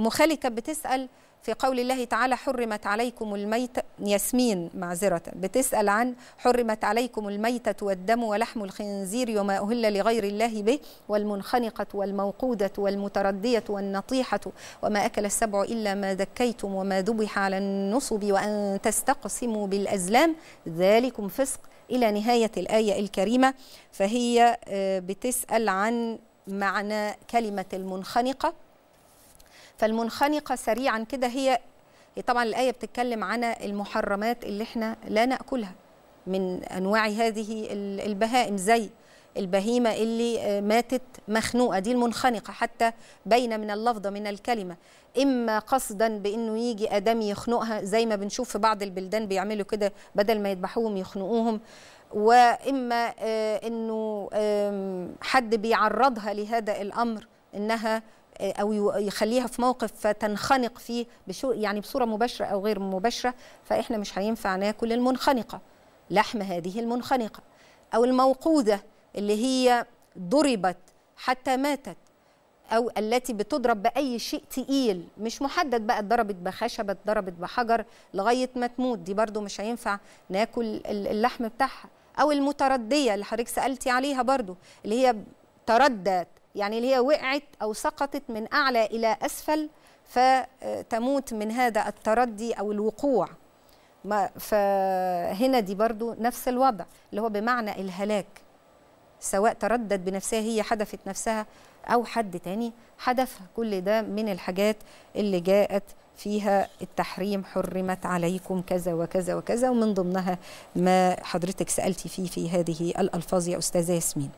مخالي كانت بتسأل في قول الله تعالى حرمت عليكم الميتة ياسمين معذرة بتسأل عن حرمت عليكم الميتة والدم ولحم الخنزير وما أهل لغير الله به والمنخنقة والموقودة والمتردية والنطيحة وما أكل السبع إلا ما ذكيتم وما ذبح على النصب وأن تستقسموا بالأزلام ذلكم فسق إلى نهاية الآية الكريمة. فهي بتسأل عن معنى كلمة المنخنقة. فالمنخنقة سريعا كده هي طبعا الآية بتتكلم عن المحرمات اللي إحنا لا نأكلها من أنواع هذه البهائم زي البهيمة اللي ماتت مخنوقة. دي المنخنقة حتى بين من اللفظة من الكلمة. إما قصدا بأنه يجي آدم يخنقها زي ما بنشوف في بعض البلدان بيعملوا كده بدل ما يذبحوهم يخنقوهم. وإما أنه حد بيعرضها لهذا الأمر إنها أو يخليها في موقف فتنخنق فيه يعني بصورة مباشرة أو غير مباشرة فإحنا مش هينفع ناكل المنخنقة لحم هذه المنخنقة أو الموقوده اللي هي ضربت حتى ماتت أو التي بتضرب بأي شيء تقيل مش محدد بقى اتضربت بخشبة اتضربت بحجر لغاية ما تموت دي برضو مش هينفع ناكل اللحم بتاعها أو المتردية اللي حضرتك سألتي عليها برضو اللي هي تردت يعني اللي هي وقعت أو سقطت من أعلى إلى أسفل فتموت من هذا التردي أو الوقوع. فهنا دي برضو نفس الوضع اللي هو بمعنى الهلاك سواء تردد بنفسها هي حدفت نفسها أو حد تاني حدفها. كل ده من الحاجات اللي جاءت فيها التحريم حرمت عليكم كذا وكذا وكذا ومن ضمنها ما حضرتك سألتي فيه في هذه الألفاظ يا أستاذة ياسمين.